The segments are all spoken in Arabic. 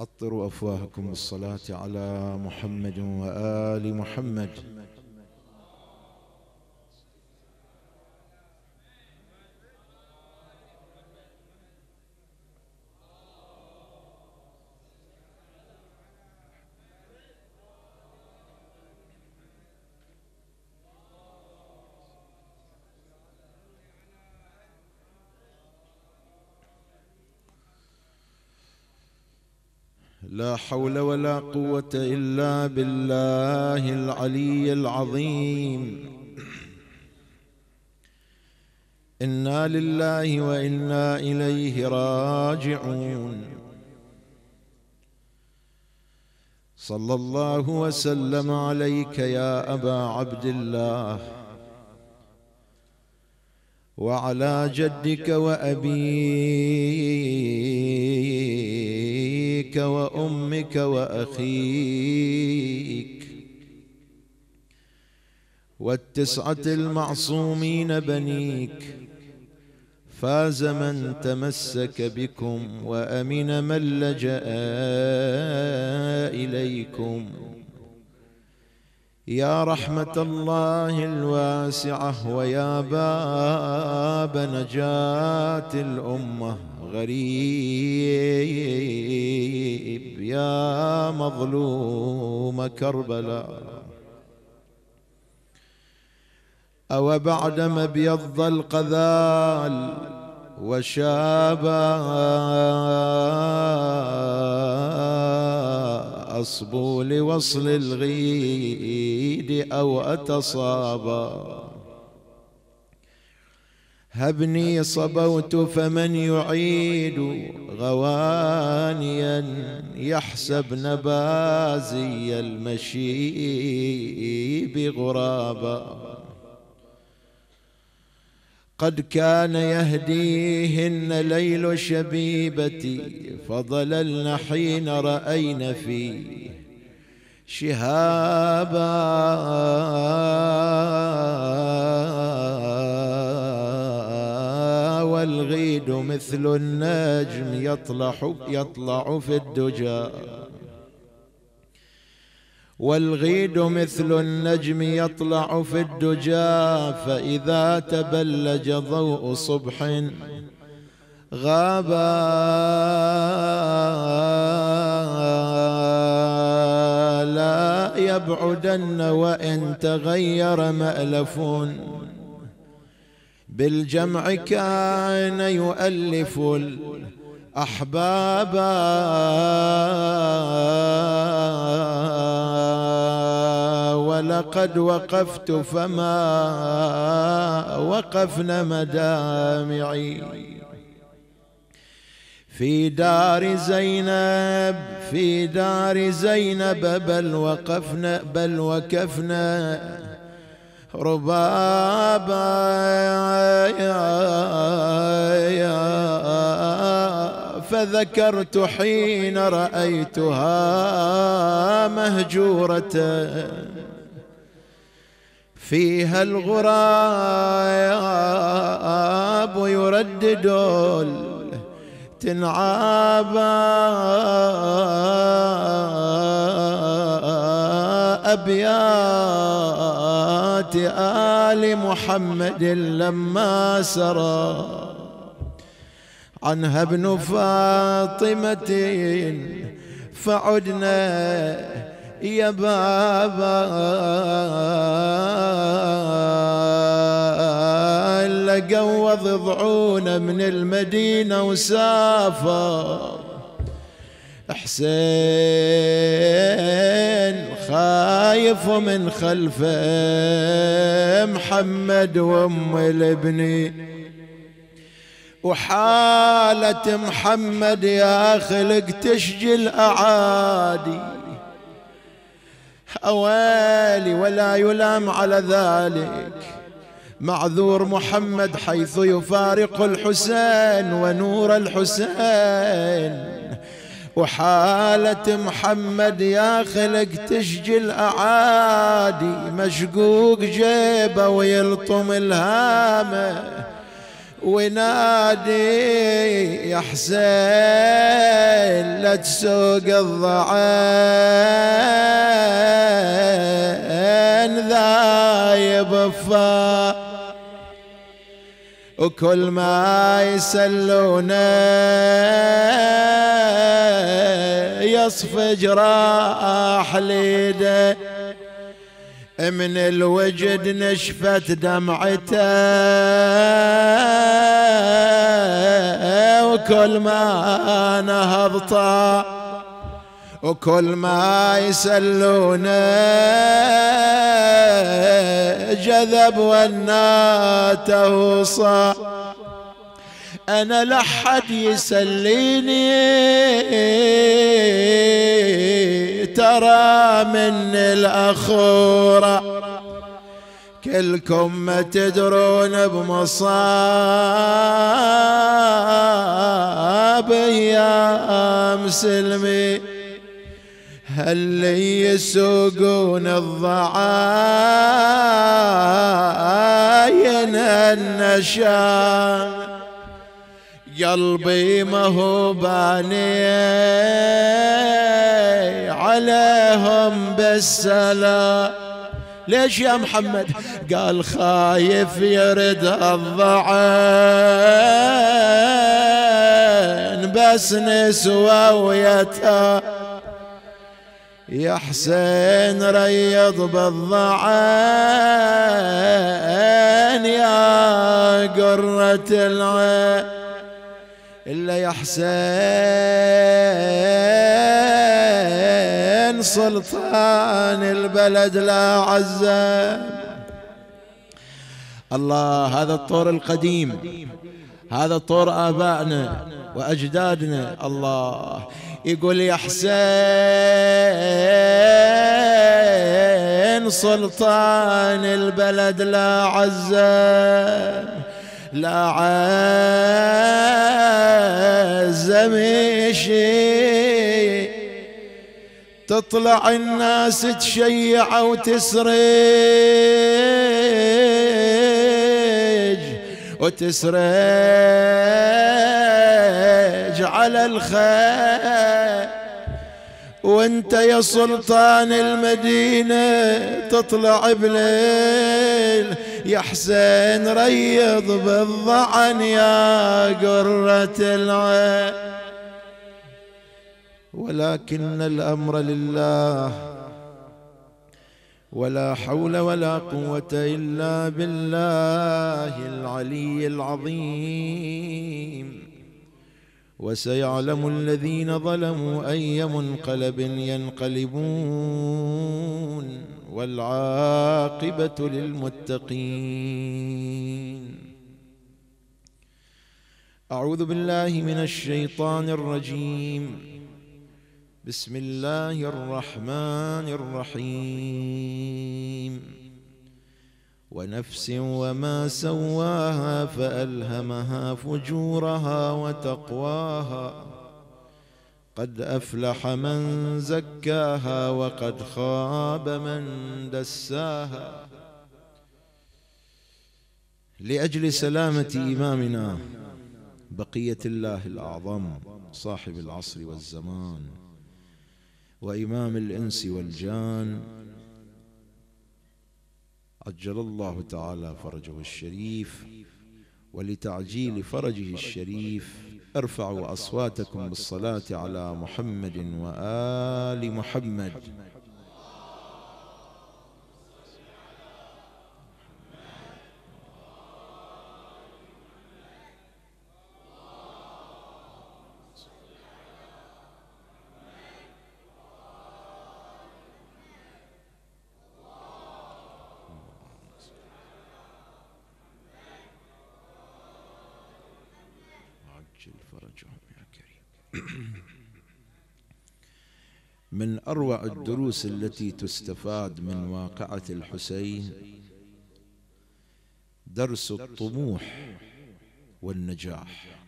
أطروا أفواهكم بالصلاة على محمد وآل محمد لا حول ولا قوة إلا بالله العلي العظيم. إنا لله وإنا إليه راجعون. صلى الله وسلم عليك يا أبا عبد الله. وعلى جدك وأبيك وأمك وأخيك والتسعة المعصومين بنيك فاز من تمسك بكم وأمن من لجأ إليكم يا رحمة الله الواسعة ويا باب نجاة الأمة غريب يا مظلوم كربلاء. أو بعدما ابيض القذال وشابا أصبو لوصل الغيد أو أتصابا هبني صبوت فمن يعيد غوانيا يحسب نبازي المشيب غرابا. قد كان يهديهن ليل شبيبتي فضللن حين رأين فيه. شهابا. والغيد مثل النجم يطلع يطلع في الدجى. والغيد مثل النجم يطلع في الدجى فإذا تبلج ضوء صبح غابا. لا يبعدن وإن تغير مألف. بالجمع كان يؤلف أحبابا ولقد وقفت فما وقفن مدامعي. في دار زينب في دار زينب بل وقفنا بل وكفنا ربابا فذكرت حين رأيتها مهجورة. فيها الغراب يردد تنعابا أبيات آل محمد لما سرى. عنها ابن فاطمة فعدنا يا بابا. لقوا ضعون من المدينة وسافر. حسين خايف من خلفه محمد وأم الابن. وحالة محمد يا خلق تشجي أعادي أوالي ولا يلام على ذلك. معذور محمد حيث يفارق الحسين ونور الحسين. وحالة محمد يا خلق تشجي الأعادي مشقوق جيبه ويلطم الهامة. ونادي يا حسين ليلة سوق الضعين ذايب فا وكل ما يسلونه يصف جراح ليده. من الوجد نشفت دمعته. وكل ما نهضته. وكل ما يسلونه جذب وناته صار. أنا لحد يسليني ترى من الأخورة. كلكم ما تدرون بمصاب يا مسلمي هل يسوقون الضعاين النشان؟ قلبي ما هو باني عليهم بالسلام. ليش يا محمد؟ قال خايف يرد الضعين بس نسوى ويتا يا حسين ريض بالضعين يا قرة العين. إلا يا حسين سلطان البلد لا عزة الله هذا الطور القديم هذا طور آبائنا وأجدادنا. الله يقول يا حسين سلطان البلد لا عزة لا عزم شيء تطلع الناس تشيع وتسرج وتسرج على الخير. وانت يا سلطان المدينة تطلع بليل. يا حسين ريض بالضعن يا قرة العين. ولكن الأمر لله ولا حول ولا قوة إلا بالله العلي العظيم. وسيعلم الذين ظلموا أي منقلب ينقلبون والعاقبة للمتقين. أعوذ بالله من الشيطان الرجيم. بسم الله الرحمن الرحيم. ونفس وما سواها فألهمها فجورها وتقواها. قد أفلح من زكاها وقد خاب من دساها. لأجل سلامة إمامنا بقية الله الأعظم صاحب العصر والزمان وإمام الإنس والجان عجل الله تعالى فرجه الشريف ولتعجيل فرجه الشريف ارفعوا أصواتكم بالصلاة على محمد وآل محمد. من أروع الدروس التي تستفاد من واقعة الحسين. درس الطموح والنجاح.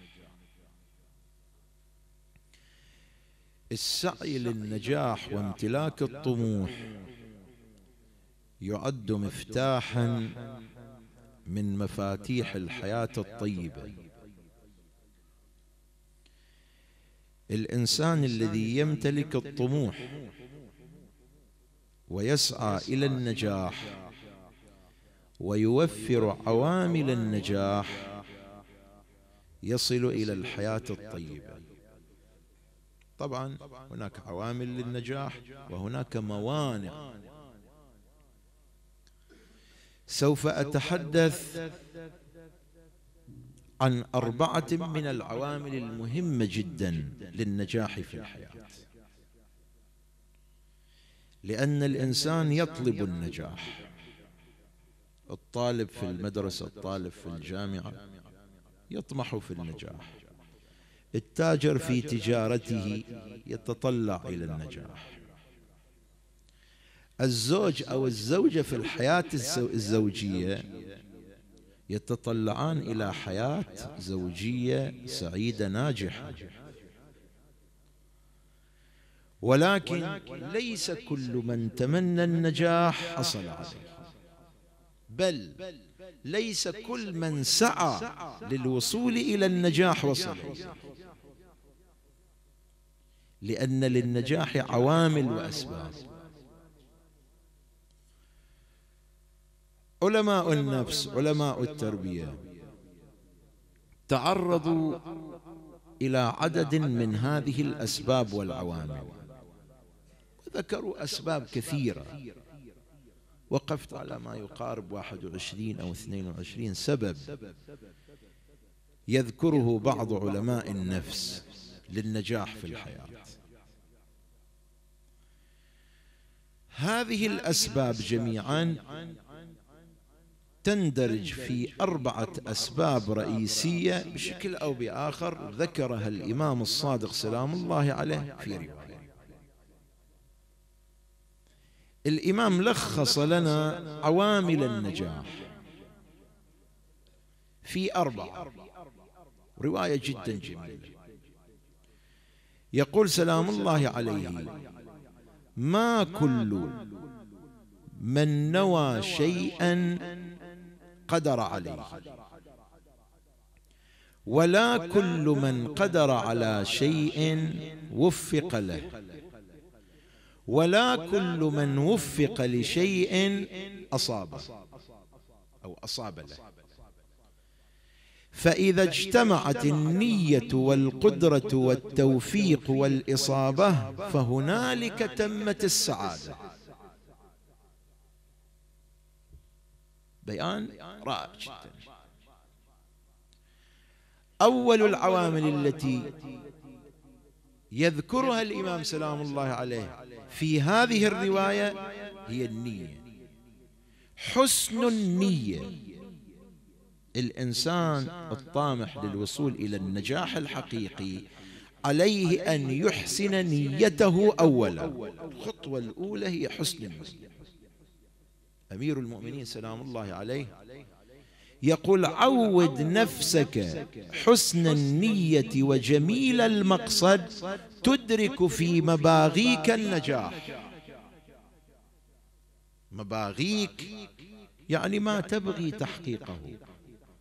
السعي للنجاح وامتلاك الطموح يعد مفتاحا من مفاتيح الحياة الطيبة. الإنسان الذي يمتلك الطموح ويسعى إلى النجاح ويوفر عوامل النجاح يصل إلى الحياة الطيبة. طبعا هناك عوامل للنجاح وهناك موانع. سوف أتحدث عن أربعة من العوامل المهمة جدا للنجاح في الحياة. لأن الإنسان يطلب النجاح. الطالب في المدرسة الطالب في الجامعة يطمح في النجاح. التاجر في تجارته يتطلع إلى النجاح. الزوج أو الزوجة في الحياة الزوجية يتطلعان إلى حياة زوجية سعيدة ناجحة. ولكن ليس كل من تمنى النجاح حصل عليه. بل ليس كل من سعى للوصول إلى النجاح وصل لأن للنجاح عوامل وأسباب. علماء النفس علماء التربية. تعرضوا إلى عدد من هذه الأسباب والعوامل. وذكروا أسباب كثيرة. وقفت على ما يقارب 21 أو 22 سبب يذكره بعض علماء النفس للنجاح في الحياة. هذه الأسباب جميعا تندرج في أربعة أسباب رئيسية. بشكل أو بآخر ذكرها الإمام الصادق سلام الله عليه في رواية. الإمام لخص لنا عوامل النجاح في أربعة. رواية جدا جميلة. يقول سلام الله عليه ما كل من نوى شيئا قدر عليه. ولا كل من قدر على شيء وفق له. ولا كل من وفق لشيء أصابه أو أصاب له. فإذا اجتمعت النية والقدرة والتوفيق والإصابة فهنالك تمت السعادة. بيان رائع جدا. أول العوامل التي يذكرها الإمام سلام الله عليه في هذه الرواية هي النية. حسن النية. الإنسان الطامح للوصول إلى النجاح الحقيقي عليه أن يحسن نيته أولا. الخطوة الأولى هي حسن النية. أمير المؤمنين سلام الله عليه. يقول عود نفسك حسن النية وجميل المقصد تدرك في مباغيك النجاح. مباغيك يعني ما تبغي تحقيقه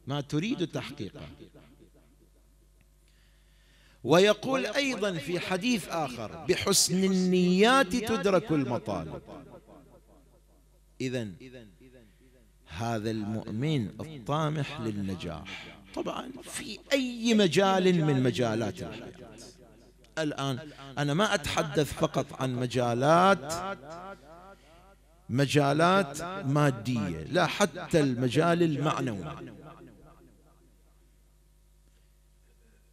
ما تريد تحقيقه. ويقول أيضا في حديث آخر بحسن النيات تدرك المطالب. اذا هذا المؤمن الطامح للنجاح. طبعا في أي مجال من مجالات الحياة. الآن أنا ما أتحدث فقط عن مجالات مجالات مادية لا حتى المجال المعنوي.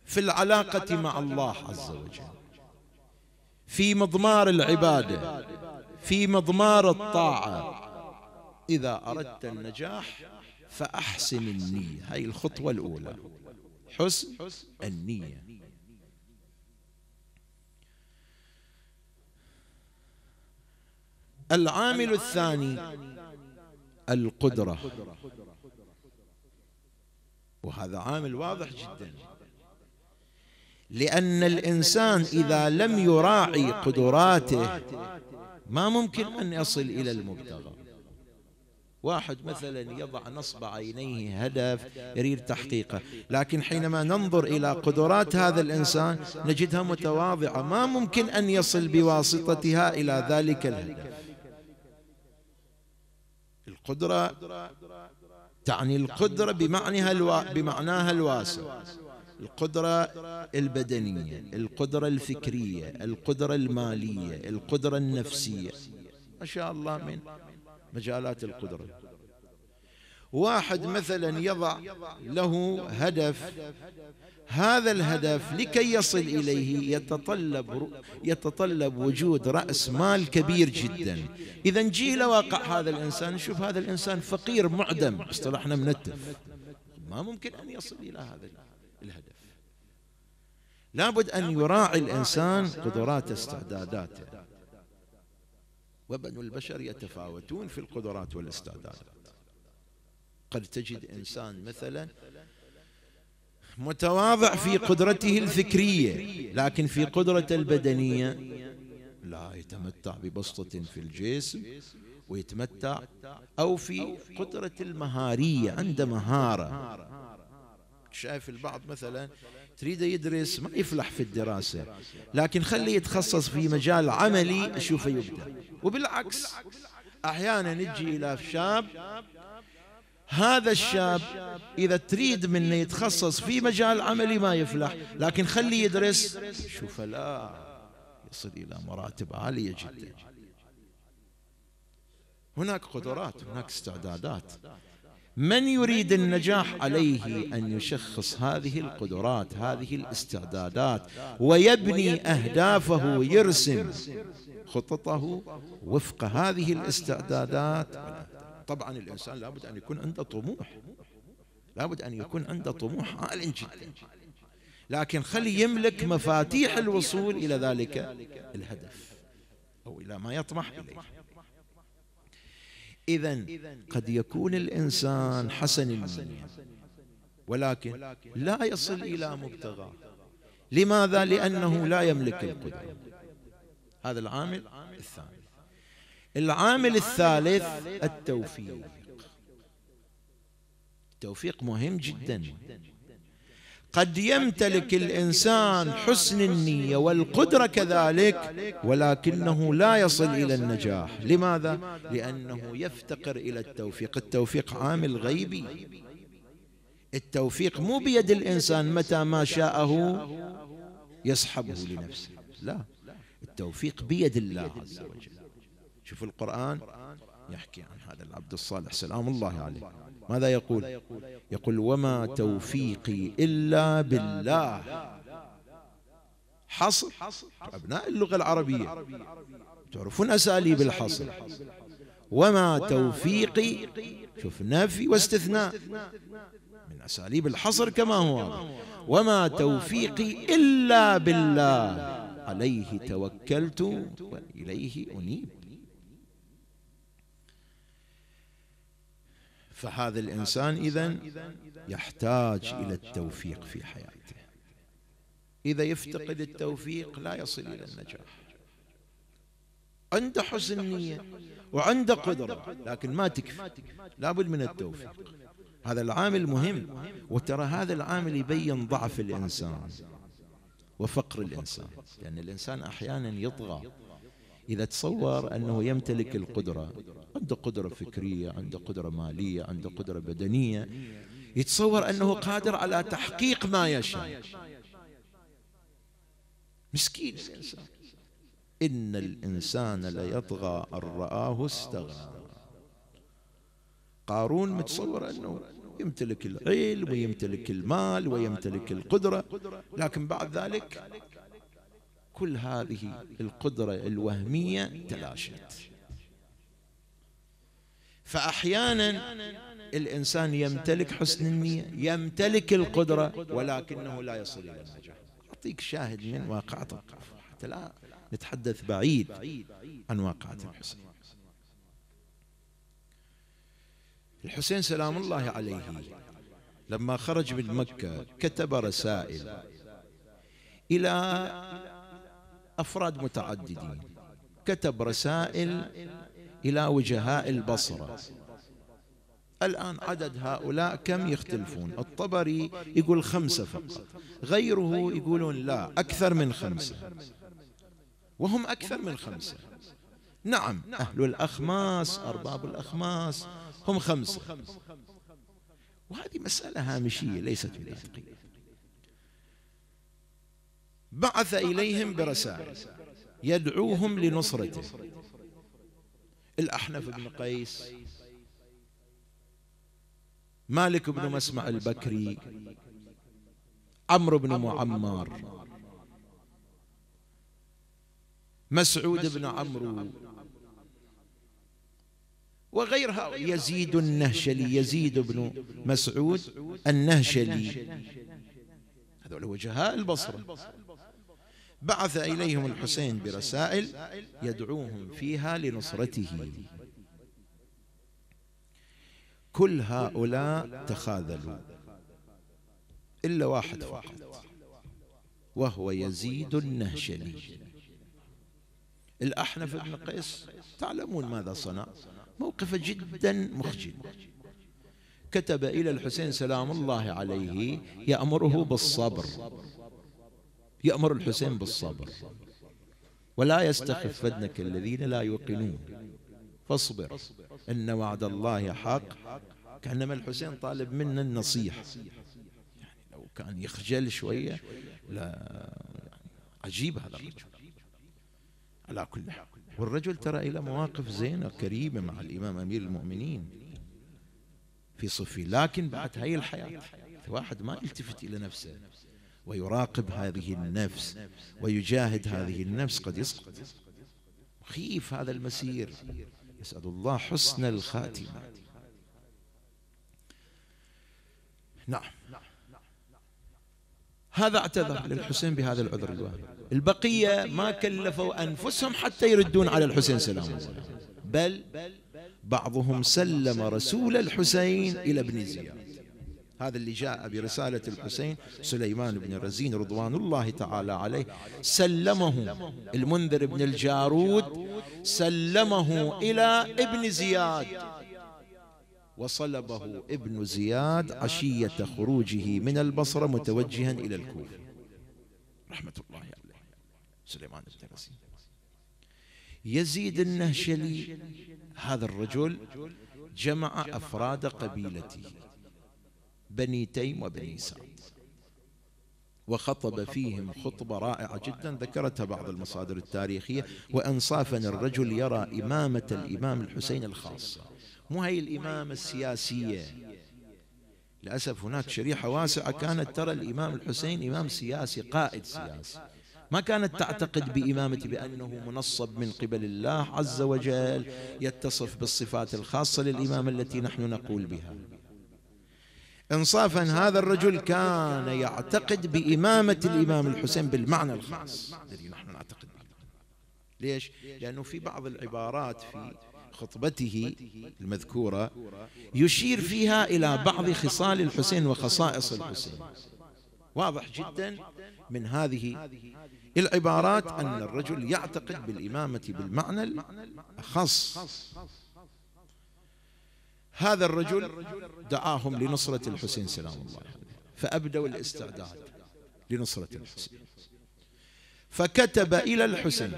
في العلاقة مع الله عز وجل في مضمار العبادة في مضمار الطاعة إذا أردت النجاح فأحسن النية. هاي الخطوة الأولى. حسن النية. العامل الثاني القدرة. وهذا عامل واضح جدا. لأن الإنسان إذا لم يراعي قدراته ما ممكن أن يصل إلى المبتغى. واحد مثلا يضع نصب عينيه هدف يريد تحقيقه. لكن حينما ننظر إلى قدرات هذا الإنسان نجدها متواضعة. ما ممكن أن يصل بواسطتها إلى ذلك الهدف. القدرة تعني القدرة بمعناها الوا... بمعناها الواسع. القدرة البدنية القدرة الفكرية القدرة المالية القدرة النفسية. ما شاء الله من مجالات القدرة. واحد مثلا يضع له هدف هذا الهدف لكي يصل إليه يتطلب يتطلب وجود رأس مال كبير جدا. إذا نجي إلى واقع هذا الإنسان نشوف هذا الإنسان فقير معدم اصطلحنا منتف. ما ممكن أن يصل إلى هذا الهدف. لابد أن يراعي الإنسان قدرات استعداداته. وبنو البشر يتفاوتون في القدرات والاستعدادات قد تجد إنسان مثلا متواضع في قدرته الفكرية لكن في قدرته البدنية لا يتمتع ببسطة في الجسم ويتمتع أو في قدرة المهارية عنده مهارة. شايف البعض مثلا تريد يدرس ما يفلح في الدراسة لكن خليه يتخصص في مجال عملي أشوفه يبدأ. وبالعكس أحيانا نجي إلى شاب هذا الشاب إذا تريد منه يتخصص في مجال عملي ما يفلح لكن خليه يدرس شوف لا يصل إلى مراتب عالية جدا. هناك قدرات هناك استعدادات. من يريد النجاح عليه أن يشخص هذه القدرات هذه الاستعدادات ويبني أهدافه يرسم خططه وفق هذه الاستعدادات. طبعا الإنسان لابد أن يكون عنده طموح لابد أن يكون عنده طموح عال جدا. لكن خلي يملك مفاتيح الوصول إلى ذلك الهدف أو إلى ما يطمح إليه. إذا قد يكون الإنسان حسن النية ولكن لا يصل إلى مبتغاه لماذا؟ لأنه لا يملك القدرة. هذا العامل الثاني العامل الثالث التوفيق. التوفيق مهم جدا. قد يمتلك الإنسان حسن النية والقدرة كذلك ولكنه لا يصل إلى النجاح. لماذا؟ لأنه يفتقر إلى التوفيق. التوفيق. عامل غيبي التوفيق مو بيد الإنسان متى ما شاءه يسحبه لنفسه. لا. التوفيق بيد الله عز وجل. شوف القرآن يحكي عن هذا العبد الصالح. سلام الله عليه. ماذا يقول؟ يقول وما توفيقي إلا بالله. حصر أبناء اللغة العربية تعرفون أساليب الحصر. وما توفيقي شوف نفي واستثناء. من أساليب الحصر كما هو. وما توفيقي إلا بالله. عليه توكلت وإليه أنيب. فهذا الإنسان اذا يحتاج إلى التوفيق في حياته. إذا يفتقد التوفيق لا يصل إلى النجاح. عنده حسن نية وعنده قدرة لكن ما تكفي. لابد من التوفيق. هذا العامل مهم. وترى هذا العامل يبين ضعف الإنسان. وفقر الإنسان. لأن الإنسان أحيانا يطغى. إذا تصور أنه يمتلك القدرة عنده قدرة فكرية عنده قدرة مالية عنده قدرة بدنية يتصور أنه قادر على تحقيق ما يشاء. مسكين إن الإنسان ليطغى أن رآه استغنى قارون متصور أنه يمتلك العلم ويمتلك المال ويمتلك القدرة لكن بعد ذلك كل هذه القدرة الوهمية تلاشت. فأحيانا الإنسان يمتلك حسن النية يمتلك القدرة ولكنه لا يصل إلى النجاح. أعطيك شاهد من واقعة القاف. حتى لا نتحدث بعيد عن واقعة الحسين. الحسين سلام الله عليه لما خرج من مكة كتب رسائل إلى أفراد متعددين. كتب رسائل إلى وجهاء البصرة. الآن عدد هؤلاء كم يختلفون؟ الطبري يقول خمسة فقط. غيره يقولون لا أكثر من خمسة. وهم أكثر من خمسة. نعم أهل الأخماس أرباب الأخماس هم خمسة. وهذه مسألة هامشية ليست بدقيقة. بعث إليهم برسائل يدعوهم لنصرته. الأحنف بن قيس مالك بن مسمع البكري عمرو بن معمر مسعود بن عمرو وغيرها يزيد النهشلي يزيد بن مسعود النهشلي. هذول وجهاء البصرة. بعث إليهم الحسين برسائل يدعوهم فيها لنصرته. كل هؤلاء تخاذلوا. إلا واحد فقط. وهو يزيد النهشلي. الأحنف بن قيس تعلمون ماذا صنع؟ موقف جدا مخجل. كتب إلى الحسين سلام الله عليه يأمره بالصبر. يأمر الحسين بالصبر. ولا يستخفنك الذين لا يوقنون. فاصبر. إن وعد الله حق. كأنما الحسين طالب منا النصيحة. يعني لو كان يخجل شوية لا عجيب هذا الرجل. على كل حال. والرجل ترى إلى مواقف زينة كريمة مع الإمام أمير المؤمنين. في صفي. لكن بعد هاي الحياة واحد ما يلتفت إلى نفسه. ويراقب هذه النفس ويجاهد هذه النفس قد يسقط. مخيف هذا المسير. يسأل الله حسن الخاتمة نعم. هذا اعتذر للحسين بهذا العذر الواحد البقية ما كلفوا أنفسهم حتى يردون على الحسين سلام الله بل بعضهم سلم رسول الحسين إلى ابن زياد. هذا اللي جاء برسالة الحسين سليمان بن رزين رضوان الله تعالى عليه. سلمه المنذر بن الجارود. سلمه إلى ابن زياد. وصلبه ابن زياد عشية خروجه من البصرة متوجها إلى الكوفة. رحمة الله عليه. سليمان بن رزين. يزيد النهشلي هذا الرجل جمع أفراد قبيلته. بني تيم وبني سعد وخطب فيهم خطبة رائعة جدا ذكرتها بعض المصادر التاريخية وأنصافا الرجل يرى إمامة الإمام الحسين الخاصة مو هي الإمامة السياسية. للأسف هناك شريحة واسعة كانت ترى الإمام الحسين إمام سياسي قائد سياسي. ما كانت تعتقد بإمامة بأنه منصب من قبل الله عز وجل يتصف بالصفات الخاصة للإمامة التي نحن نقول بها. انصافا هذا الرجل كان يعتقد بإمامة الإمام الحسين بالمعنى الخاص. الذي نحن نعتقد به ليش؟ لأنه في بعض العبارات في خطبته المذكورة يشير فيها إلى بعض خصال الحسين وخصائص الحسين. واضح جدا من هذه العبارات أن الرجل يعتقد بالإمامة بالمعنى الأخص هذا الرجل دعاهم لنصرة الحسين سلام الله فأبدوا الاستعداد لنصرة الحسين. فكتب إلى الحسين.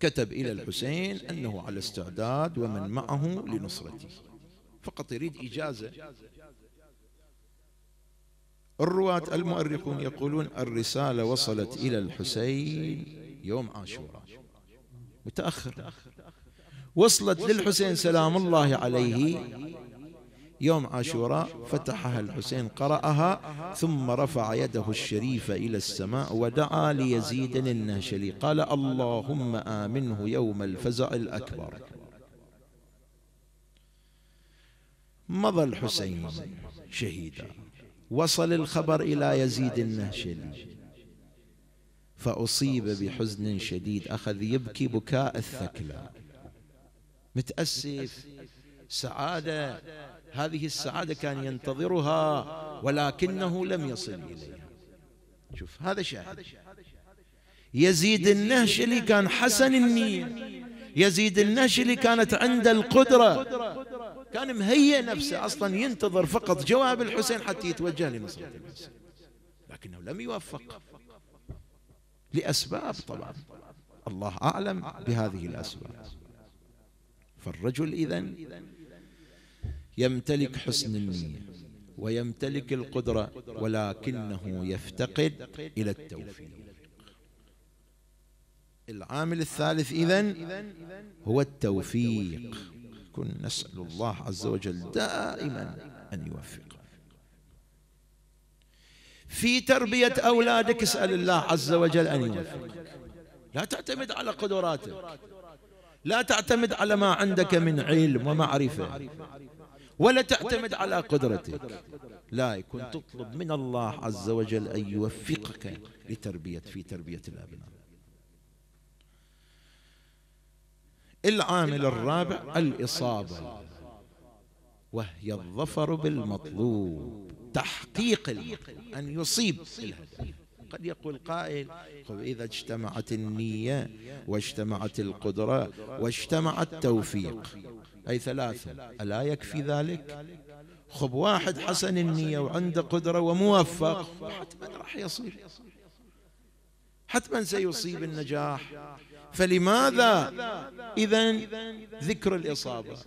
كتب إلى الحسين أنه على استعداد ومن معه لنصرته. فقط يريد إجازة. الرواة المؤرخون يقولون الرسالة وصلت إلى الحسين يوم عاشوراء. متأخر. وصلت للحسين سلام الله عليه. يوم عاشوراء فتحها الحسين قرأها ثم رفع يده الشريفة إلى السماء ودعا ليزيد النهشلي قال اللهم آمنه يوم الفزع الأكبر. مضى الحسين شهيدا. وصل الخبر إلى يزيد النهشلي فأصيب بحزن شديد أخذ يبكي بكاء الثكلى. متأسف. سعادة. هذه السعادة كان ينتظرها ولكنه لم يصل إليها. شوف هذا شاهد. يزيد النهشلي كان حسن النية. يزيد النهشلي كانت عنده القدرة. كان مهيئ نفسه أصلا ينتظر فقط جواب الحسين حتى يتوجه لنصرة الحسين لكنه لم يوفق. لأسباب طبعا. الله أعلم بهذه الأسباب. فالرجل إذن يمتلك حسن النية ويمتلك القدرة ولكنه يفتقد إلى التوفيق. العامل الثالث إذن هو التوفيق. كن نسأل الله عز وجل دائما أن يوفق في تربية أولادك اسأل الله عز وجل أن يوفقك. لا تعتمد على قدراتك لا تعتمد على ما عندك من علم ومعرفة ولا تعتمد على قدرتك. لا يكون تطلب من الله عز وجل أن يوفقك لتربية في تربية الأبناء. العامل الرابع الإصابة وهي الظفر بالمطلوب تحقيق أن يصيب الهدف. قد يقول قائل إذا اجتمعت النية واجتمعت القدرة واجتمع التوفيق أي ثلاثة ألا يكفي ذلك؟ خب واحد حسن النية وعنده قدرة وموفق حتما راح يصير حتما سيصيب النجاح. فلماذا إذا ذكر الإصابة؟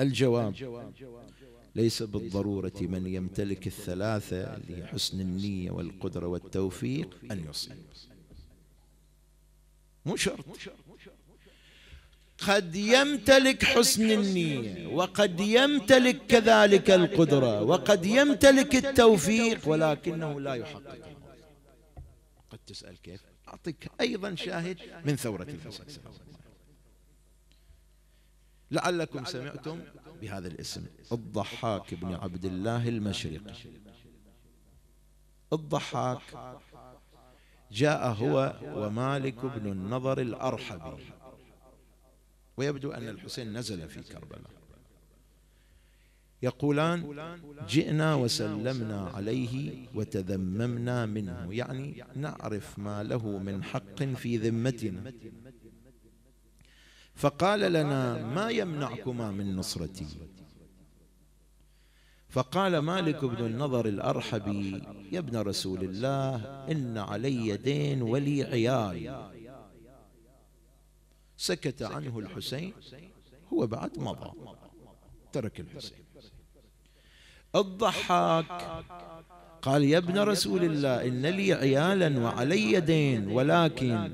الجواب. ليس بالضرورة من يمتلك الثلاثة اللي هي حسن النية والقدرة والتوفيق أن يصيب. مو شرط. قد يمتلك حسن النية وقد يمتلك كذلك القدرة وقد يمتلك التوفيق ولكنه لا يحقق. قد تسأل كيف؟ أعطيك أيضا شاهد من ثورة الحسن لعلكم سمعتم بهذا الاسم الضحاك بن عبد الله المشرقي الضحاك جاء هو ومالك بن النضر الأرحبي. ويبدو أن الحسين نزل في كربلاء. يقولان جئنا وسلمنا عليه وتذممنا منه. يعني نعرف ما له من حق في ذمتنا. فقال لنا ما يمنعكما من نصرتي؟ فقال مالك بن النضر الأرحبي يا ابن رسول الله إن علي دين ولي عيال. سكت عنه الحسين هو بعد مضى ترك الحسين. الضحاك. قال يا ابن رسول الله إن لي عيالا وعلي دين ولكن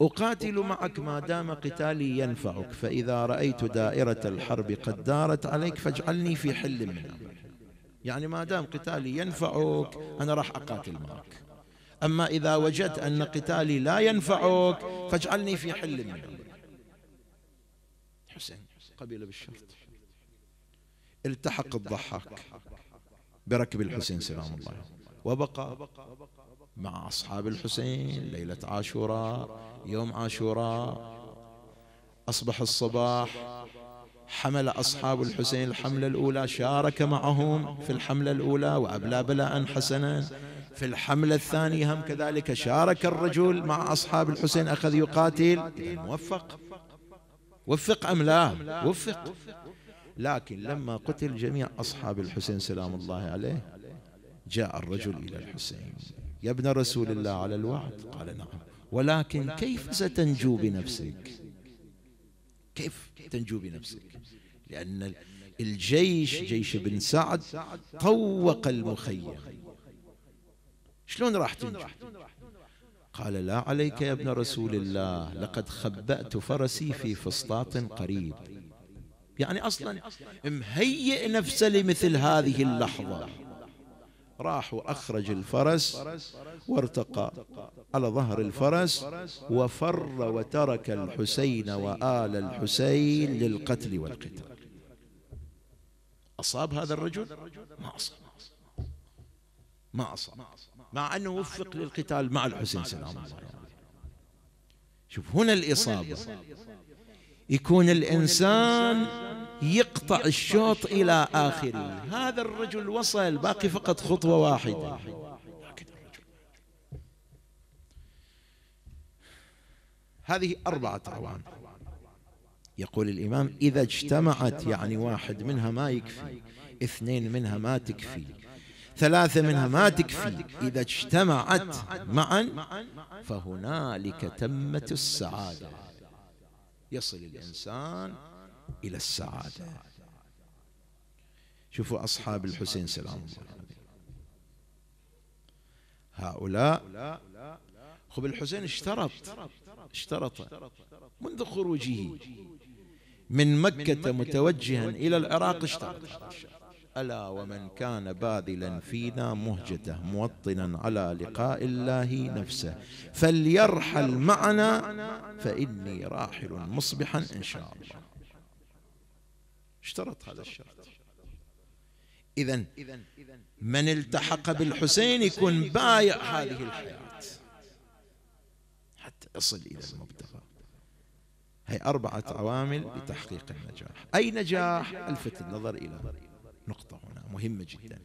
أقاتل معك ما دام قتالي ينفعك فإذا رأيت دائرة الحرب قد دارت عليك فاجعلني في حل منها يعني ما دام قتالي ينفعك أنا راح أقاتل معك. أما إذا وجدت أن قتالي لا ينفعك فاجعلني في حل منها حسين قبل بالشرط. التحق الضحاك بركب الحسين سلام الله وبقى مع أصحاب الحسين ليلة عاشوراء يوم عاشوراء أصبح الصباح حمل أصحاب الحسين الحملة الأولى شارك معهم في الحملة الأولى وأبلى بلاء حسنا. في الحملة الثانية هم كذلك شارك الرجل مع أصحاب الحسين أخذ يقاتل. موفق وفق أم لا؟ وفق. لكن لما قتل جميع أصحاب الحسين سلام الله عليه جاء الرجل إلى الحسين. يا ابن رسول الله على الوعد؟ قال نعم. ولكن كيف ستنجو بنفسك؟ كيف تنجو بنفسك؟ لأن الجيش جيش بن سعد طوق المخيم. شلون راح تنجو؟ قال لا عليك يا ابن رسول الله لقد خبأت فرسي في فسطاط قريب. يعني أصلا مهيئ نفسه لمثل هذه اللحظة. راح وأخرج الفرس وارتقى على ظهر الفرس وفر وترك الحسين وآل الحسين للقتل والقتال. أصاب هذا الرجل؟ ما أصاب. ما أصاب. مع أنه وفق للقتال مع الحسين سلام الله شوف هنا الإصابة. يكون الإنسان يقطع الشوط إلى آخره. هذا الرجل وصل باقي فقط خطوة واحدة. هذه أربعة أعوام يقول الإمام إذا اجتمعت يعني واحد منها ما يكفي اثنين منها ما تكفي ثلاثة منها ما تكفي. إذا اجتمعت معا فهنالك تمت السعادة. يصل الإنسان إلى السعادة. شوفوا أصحاب الحسين سلام الله هؤلاء خب الحسين اشترط اشترط منذ خروجه من مكة متوجها إلى العراق. اشترط. ألا ومن كان باذلا فينا مهجته موطنا على لقاء الله نفسه. فليرحل معنا فإني راحل مصبحا إن شاء الله. اشترط هذا الشرط. إذا من التحق بالحسين يكون بايع هذه الحياة. حتى يصل إلى المبتغى. هي أربعة عوامل لتحقيق النجاح. أي نجاح؟ ألفت النظر إلى نقطة هنا. مهمة جدا.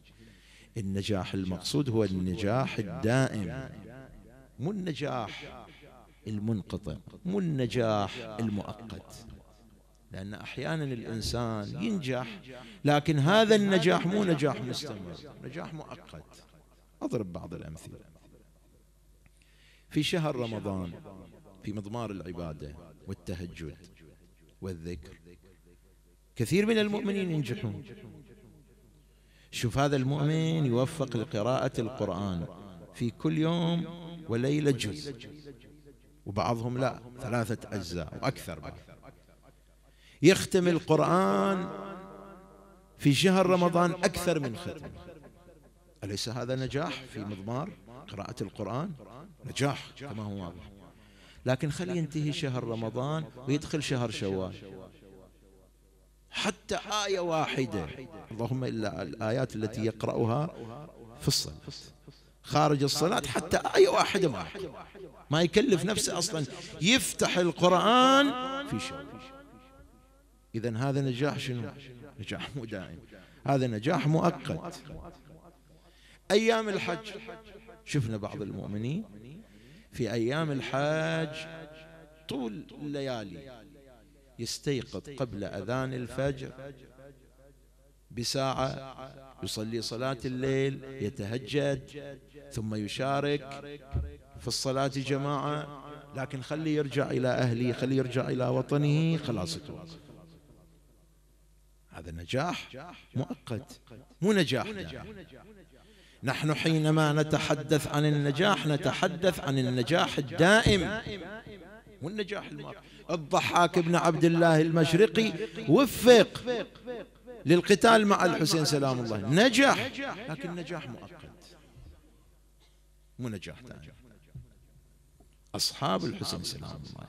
النجاح المقصود هو النجاح الدائم. مو النجاح المنقطع. مو النجاح المؤقت. لأن أحيانا الإنسان ينجح لكن هذا النجاح مو نجاح مستمر. نجاح مؤقت. أضرب بعض الأمثلة. في شهر رمضان في مضمار العبادة والتهجد والذكر كثير من المؤمنين ينجحون. شوف هذا المؤمن يوفق لقراءة القرآن في كل يوم وليلة جزء وبعضهم لا ثلاثة أجزاء وأكثر بعد يختم القرآن في شهر رمضان أكثر من ختم. أليس هذا نجاح في مضمار قراءة القرآن؟ نجاح كما هو واضح. لكن خلي ينتهي شهر رمضان ويدخل شهر شوال. حتى آية واحدة اللهم إلا الآيات التي يقرأها في الصلاة. خارج الصلاة حتى آية واحدة ما ما يكلف نفسه أصلا. يفتح القرآن في شوال. إذا هذا نجاح شنو؟ نجاح مو دائم هذا نجاح مؤقت. أيام الحج. شفنا بعض المؤمنين في أيام الحج طول الليالي يستيقظ قبل أذان الفجر بساعة يصلي صلاة الليل يتهجد ثم يشارك في الصلاة جماعة لكن خلي يرجع إلى أهله خلي يرجع إلى وطنه خلاص يتوقف هذا نجاح مؤقت مو نجاح. نحن حينما نتحدث عن النجاح نتحدث عن النجاح الدائم. مو النجاح المؤقت الضحاك بن عبد الله المشرقي وفق للقتال مع الحسين سلام الله. نجح لكن نجاح مؤقت. مو نجاح دائم. أصحاب الحسين سلام الله.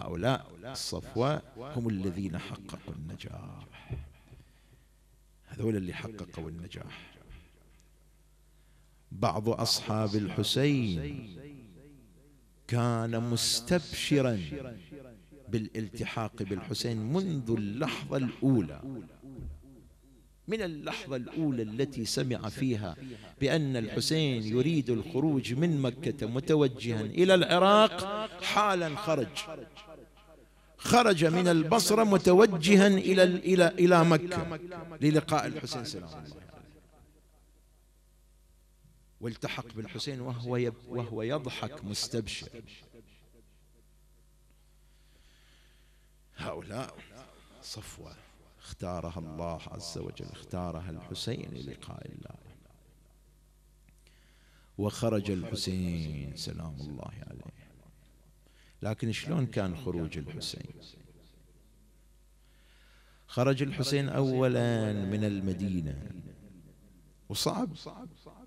هؤلاء الصفوة هم الذين حققوا النجاح. هذول اللي حققوا النجاح. بعض أصحاب الحسين كان مستبشرا بالالتحاق بالحسين منذ اللحظة الأولى. من اللحظة الأولى التي سمع فيها بأن الحسين يريد الخروج من مكة متوجها إلى العراق حالا خرج. خرج. من البصرة متوجها إلى إلى إلى مكة للقاء الحسين سلام الله والتحق بالحسين وهو وهو يضحك مستبشر. هؤلاء صفوة. اختارها الله عز وجل اختارها الحسين للقاء الله. وخرج الحسين سلام الله عليه. لكن شلون كان خروج الحسين؟ خرج الحسين اولا من المدينة وصعب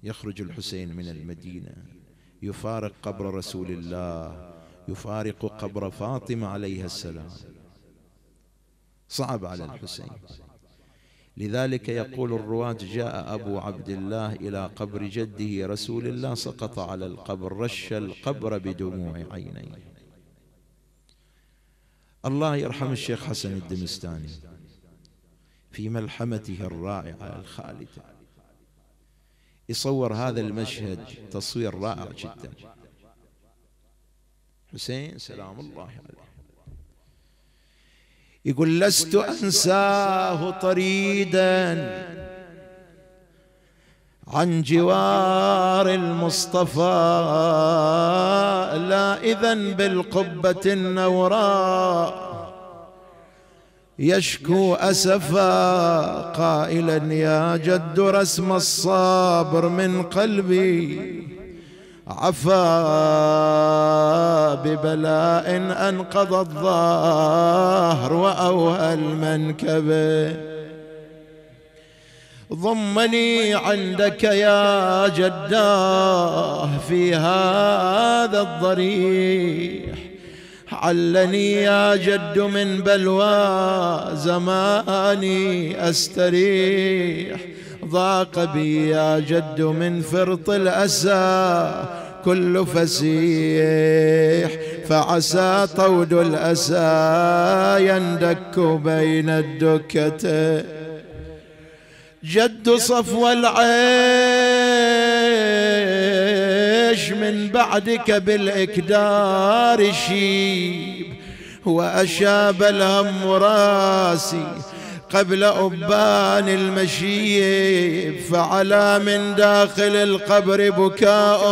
يخرج الحسين من المدينة. يفارق قبر رسول الله يفارق قبر فاطمة عليها السلام. صعب على الحسين. لذلك يقول الرواة جاء أبو عبد الله إلى قبر جده رسول الله سقط على القبر رش القبر بدموع عينيه. الله يرحم الشيخ حسن الدمستاني في ملحمته الرائعة الخالدة. يصور هذا المشهد تصوير رائع جدا. حسين سلام الله عليه يقول لست أنساه طريدا عن جوار المصطفى لا إذا بالقبة النوراء. يشكو أسفا قائلا يا جد رسم الصابر من قلبي. عفا ببلاء أنقض الظهر وأوهى المنكبه ضمني عندك يا جداه في هذا الضريح. علني يا جد من بلوى زماني أستريح. ضاق بي يا جد من فرط الأسى كل فسيح فعسى طود الأسى يندك بين الدكتين جد صفو العيش من بعدك بالإكدار شيب وأشاب الهم راسي قبل أبان المشيب فعلى من داخل القبر بكاء.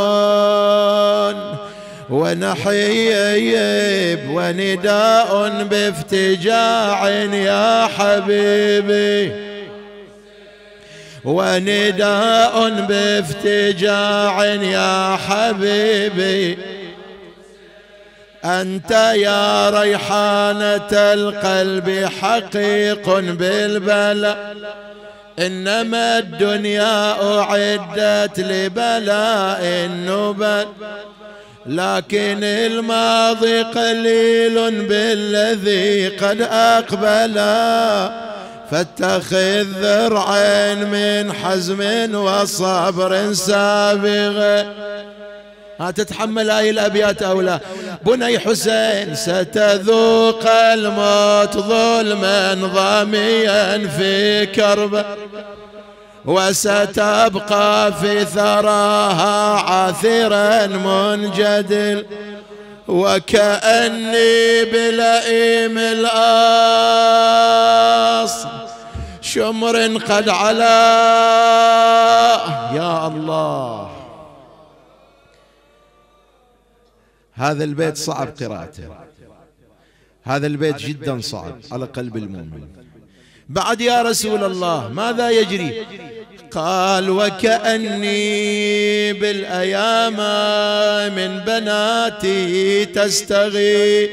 ونحيب ونداء بافتجاع يا حبيبي. ونداء بافتجاع يا حبيبي. أنت يا ريحانة القلب حقيق بالبلاء إنما الدنيا أعدت لبلاء النبل. لكن الماضي قليل بالذي قد أقبلا فاتخذ ذرعا من حزم وصبر سابغ. ها تتحمل هاي الأبيات أو لا؟ بني حسين ستذوق الموت ظلما ضاميا في كرب وستبقى في ثراها عاثرا منجدل وكأني بلئيم الأصل. شمر قد علا يا الله. هذا البيت صعب قراءته. هذا البيت جدا صعب على قلب المؤمن. بعد يا رسول الله ماذا يجري؟ قال وكأني بالأيام من بناتي تستغي.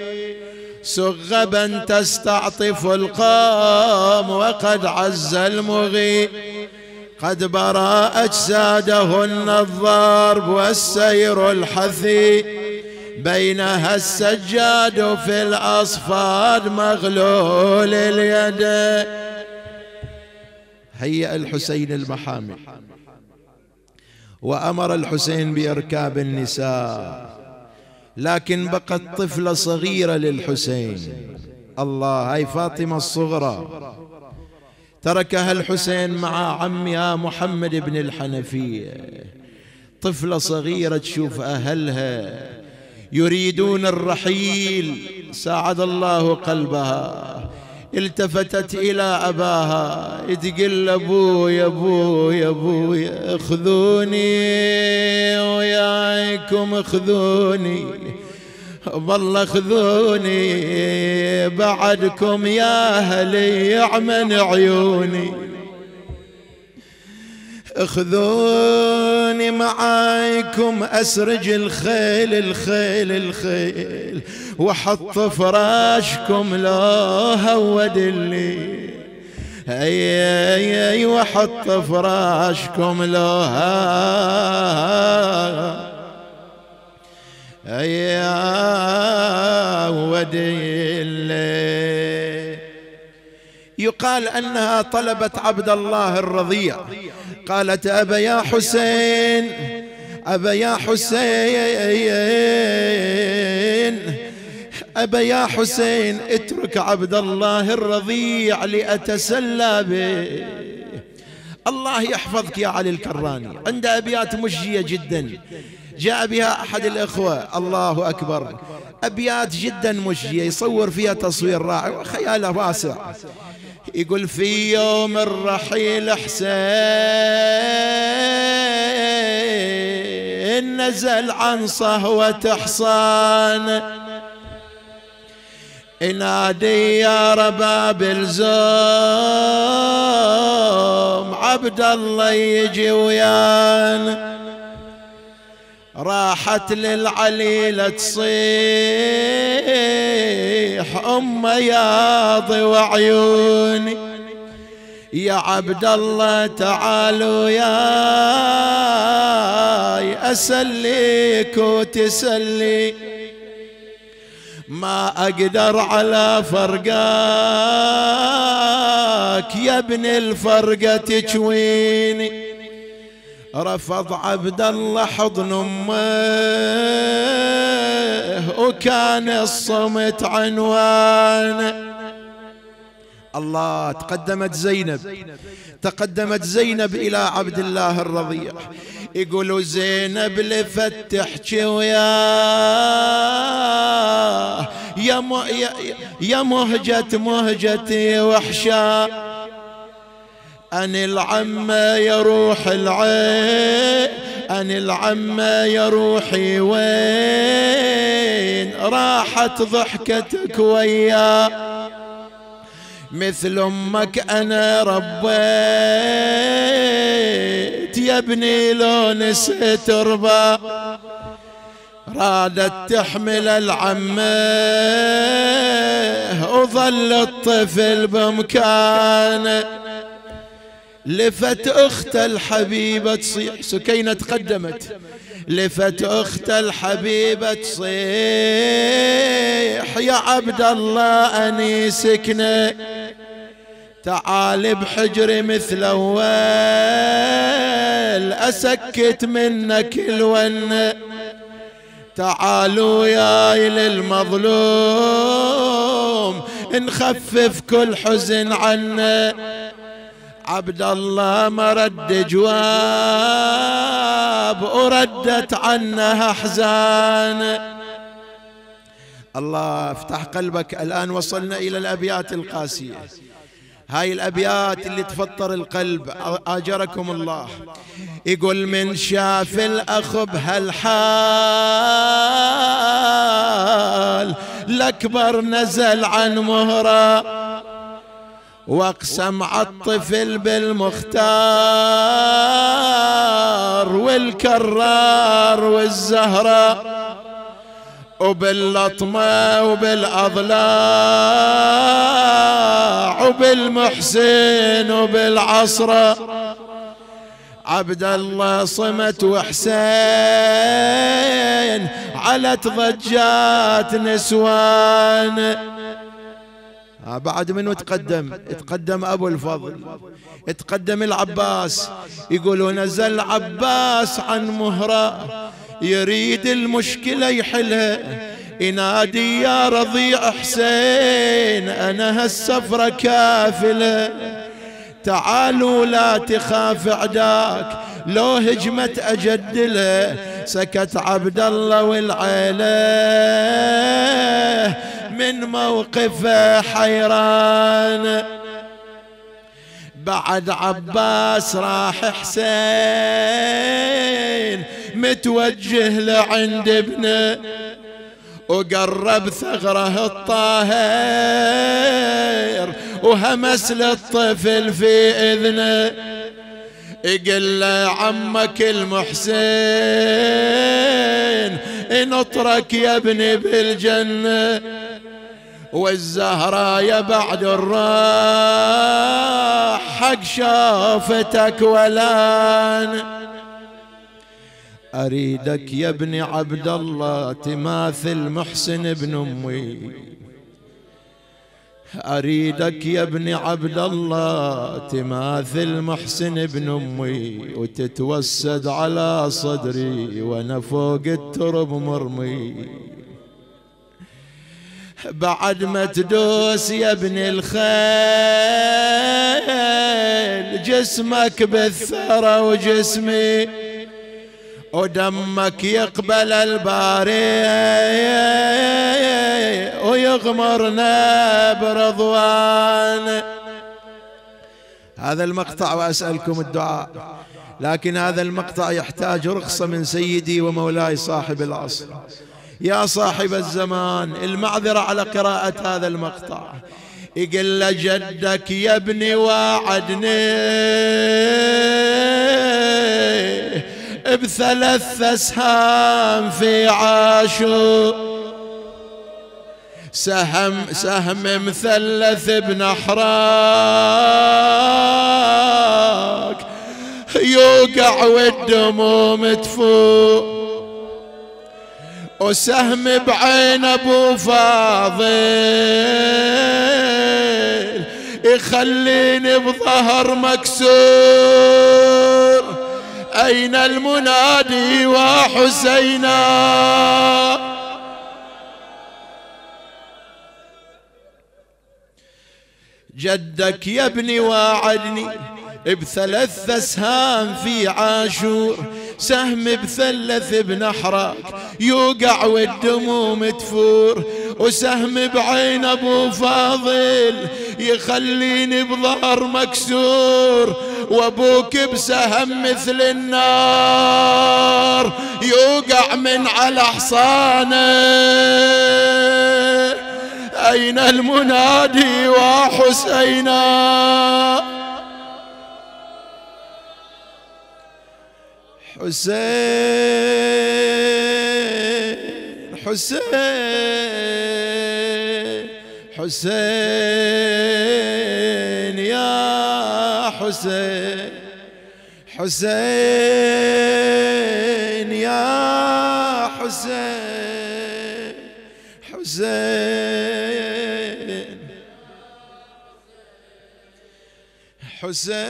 سغبا تستعطف القام وقد عز المغي. قد برى أجسادهن الضرب والسير الحثي. بينها السجاد في الأصفاد مغلول اليد. هيأ الحسين المحامل وأمر الحسين بإركاب النساء. لكن بقت طفلة صغيرة للحسين. الله هاي فاطمة الصغرى. تركها الحسين مع عمها محمد بن الحنفية. طفلة صغيرة تشوف أهلها. يريدون الرحيل. ساعد الله قلبها. التفتت إلى أباها. تقول أبوي أبوي أبوي اخذوني وياكم اخذوني. والله خذوني بعدكم يا أهلي يعمن عيوني. اخذوني معاكم اسرج الخيل الخيل الخيل وحط فراشكم لو هود اللي أي أي أي وحط فراشكم لو أي ودي اللي يقال أنها طلبت عبد الله الرضيع. قالت أبا يا حسين أبا يا حسين أبا يا حسين اترك عبد الله الرضيع لأتسلى به. الله يحفظك يا علي الكراني. عنده أبيات مشجية جدا. جاء بها أحد الإخوة. الله أكبر. أبيات جدا مشجية يصور فيها تصوير رائع وخياله واسع. يقول في يوم الرحيل حسين نزل عن صهوة حصان. ينادي يا رباب الزوم عبد الله يجي ويان راحت للعليلة أم ياضي وعيوني يا عبد الله تعالوا يا أسليك وتسلي. ما أقدر على فرقاك يا ابن الفرقة تشويني. رفض عبد الله حضن أمه وكان الصمت عنوان. الله تقدمت زينب تقدمت زينب إلى عبد الله الرضيع. يقولوا زينب لفتح وياه يا يا مهجة مهجتي وحشا أن العمة يروح العين أن العمة يا روحي وين؟ راحت ضحكتك ويا. مثل أمك أنا ربيت يا ابني لو نسيت ربا. رادت تحمل العمه وظل الطفل بمكانه لفت أخت الحبيبة تصيح سكينة تقدمت. لفت أخت الحبيبة تصيح. يا عبد الله أني سكنة. تعال بحجري مثل أول. أسكت منك الون. تعالوا يا للمظلوم. نخفف كل حزن عنه عبد الله ما رد جواب وردت عنها أحزان. الله افتح قلبك. الآن وصلنا إلى الأبيات القاسية. هاي الأبيات اللي تفطر القلب. آجركم الله. يقول من شاف الأخ بهالحال الأكبر نزل عن مهره. واقسم عالطفل بالمختار والكرار والزهرة وباللطمة وبالأضلاع وبالمحسن وبالعصرة. عبد الله صمت وحسين علت ضجات نسوان. بعد منه تقدم؟ تقدم أبو الفضل. تقدم العباس. يقولوا نزل عباس عن مهرة يريد المشكلة يحلها. ينادي يا رضيع حسين أنا هالسفرة كافلة. تعالوا لا تخاف عداك. لو هجمت أجدله سكت عبد الله والعيلة. من موقفه حيران. بعد عباس راح حسين متوجه لعند ابنه. وقرب ثغره الطاهر وهمس للطفل في إذنه. يقول له عمك المحسن إن اترك يا ابني بالجنة والزهراء بعد الراح حق شافتك ولان. أريدك يا ابن عبد الله تماثل محسن بن أمي. أريدك يا ابن عبد الله تماثل محسن بن أمي وتتوسد على صدري وأنا فوق الترب مرمي. بعد ما تدوس يا ابن الخيل. جسمك بالثرى وجسمي ودمك يقبل الباري ويغمرنا برضوان. هذا المقطع وأسألكم الدعاء لكن هذا المقطع يحتاج رخصة من سيدي ومولاي صاحب العصر. يا صاحب الزمان المعذرة على قراءة هذا المقطع. يقول جدك يا ابني واعدني بثلاث اسهام في عاشور. سهم سهم مثلث بنحراك يوقع والدموم تفوق. وسهم بعين أبو فاضل يخليني بظهر مكسور. أين المنادي وحسينا؟ جدك يا ابني واعدني بثلاث أسهام في عاشور سهم بثلث بنحرك يوقع والدموم تفور وسهم بعين أبو فاضل يخليني بظهر مكسور. وابوك بسهم مثل النار يوقع من على حصانه. أين المنادي وحسينا حسين حسين حسين. حسين حسين يا حسين حسين. حسين.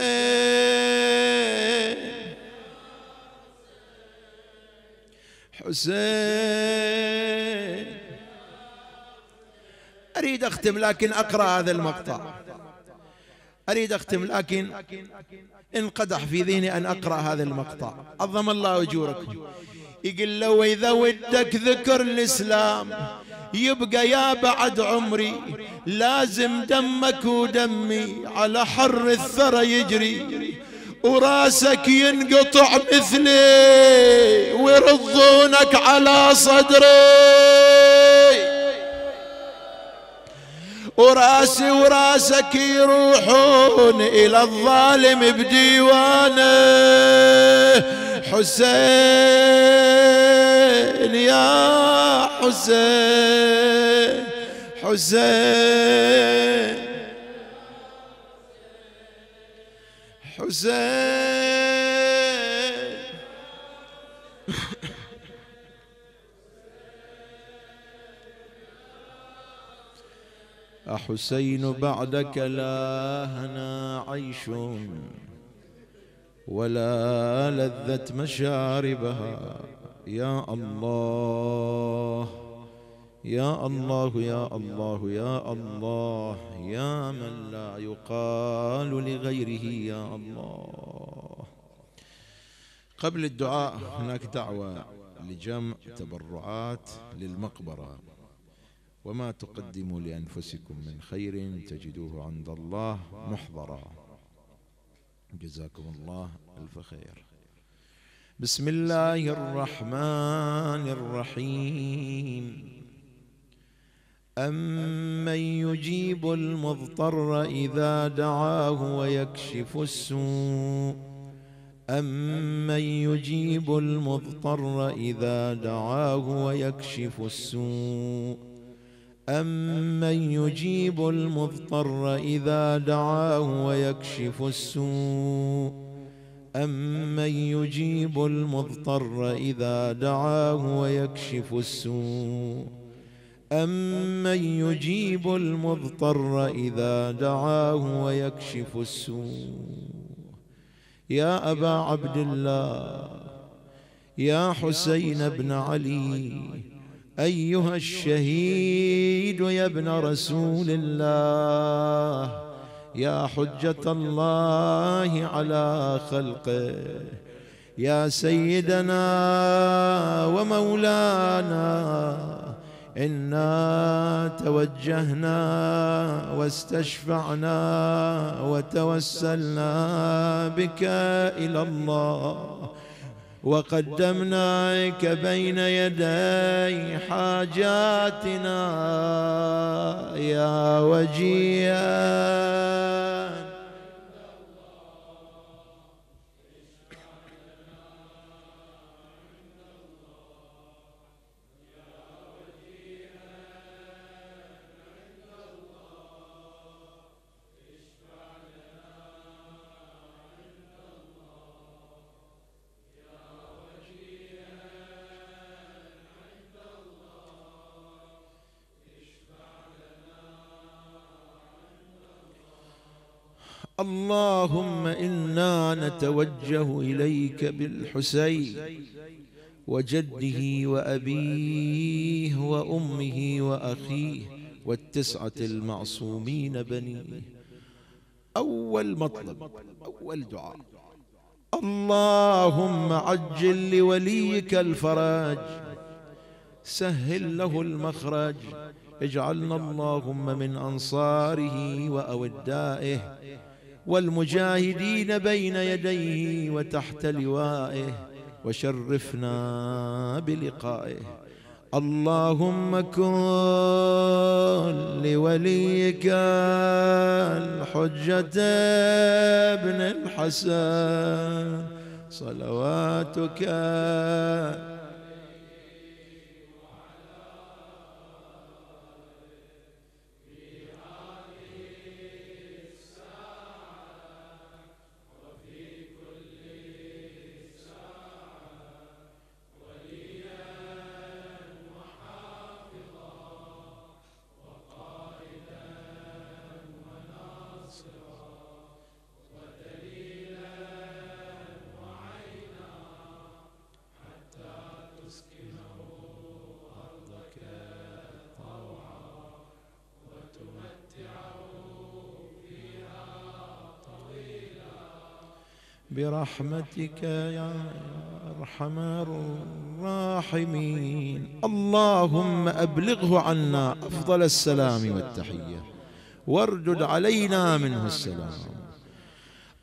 حسين. أريد أختم لكن أقرأ هذا المقطع. أريد أختم لكن انقدح في ذهني أن أقرأ هذا المقطع. عظم الله أجوركم يقول له وإذا ودك ذكر الإسلام يبقى يا بعد عمري لازم دمك ودمي على حر الثرى يجري وراسك ينقطع مثلي ويرضونك على صدري. وراسي وراسك يروحون إلى الظالم بديوانه. حسين يا حسين حسين حسين. أحسين بعدك لا هنا عيش ولا لذة مشاربها. يا الله يا الله يا الله يا الله يا من لا يقال لغيره يا الله. قبل الدعاء هناك دعوة لجمع تبرعات للمقبرة. وما تقدموا لأنفسكم من خير تجدوه عند الله محضرا. جزاكم الله ألف خير. بسم الله الرحمن الرحيم. أمن يجيب المضطر إذا دعاه ويكشف السوء. أمن يجيب المضطر إذا دعاه ويكشف السوء. أمن يجيب المضطر إذا دعاه ويكشف السوء أمن يجيب المضطر إذا دعاه ويكشف السوء أمن يجيب المضطر إذا دعاه ويكشف السوء يا أبا عبد الله يا حسين بن علي أيها الشهيد يا ابن رسول الله. يا حجة الله على خلقه. يا سيدنا ومولانا. إنا توجهنا واستشفعنا وتوسلنا بك إلى الله. وقدمناك بين يدي حاجاتنا يا وجيها. اللهم إنا نتوجه إليك بالحسين وجده وأبيه وأمه وأخيه والتسعة المعصومين بنيه أول مطلب أول دعاء. اللهم عجل لوليك الفرج سهل له المخرج اجعلنا اللهم من أنصاره وأودائه. والمجاهدين بين يديه وتحت لوائه وشرفنا بلقائه. اللهم كن لوليك الحجة ابن الحسن صلواتك برحمتك يا أرحم الراحمين. اللهم أبلغه عنا أفضل السلام والتحية واردد علينا منه السلام.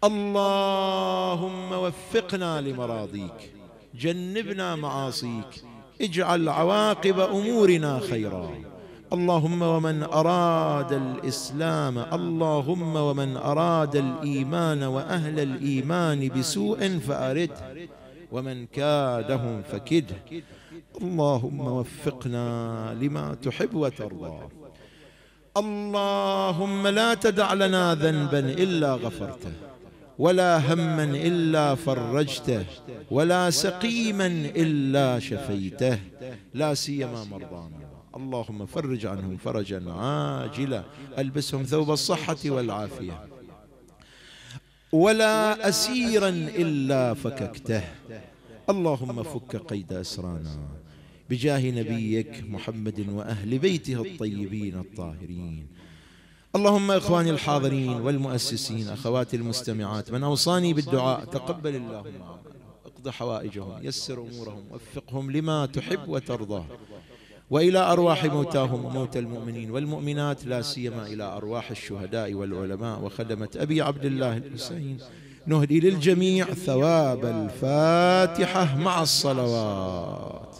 اللهم وفقنا لمراضيك جنبنا معاصيك اجعل عواقب أمورنا خيرا. اللهم ومن أراد الإسلام اللهم ومن أراد الإيمان وأهل الإيمان بسوء فارده ومن كادهم فكده اللهم وفقنا لما تحب وترضى. اللهم لا تدع لنا ذنبا إلا غفرته ولا هما إلا فرجته ولا سقيما إلا شفيته. لا سيما مرضانا. اللهم فرج عنهم فرجا عاجلا ألبسهم ثوب الصحة والعافية. ولا أسيرا إلا فككته. اللهم فك قيد أسرانا بجاه نبيك محمد وأهل بيته الطيبين الطاهرين. اللهم إخواني الحاضرين والمؤسسين أخواتي المستمعات من أوصاني بالدعاء تقبل اللهم اقض حوائجهم يسر أمورهم وفقهم لما تحب وترضى. وإلى أرواح موتاهم وموتى المؤمنين والمؤمنات لا سيما إلى أرواح الشهداء والعلماء وخدمة أبي عبد الله الحسين. نهدي للجميع ثواب الفاتحة مع الصلوات.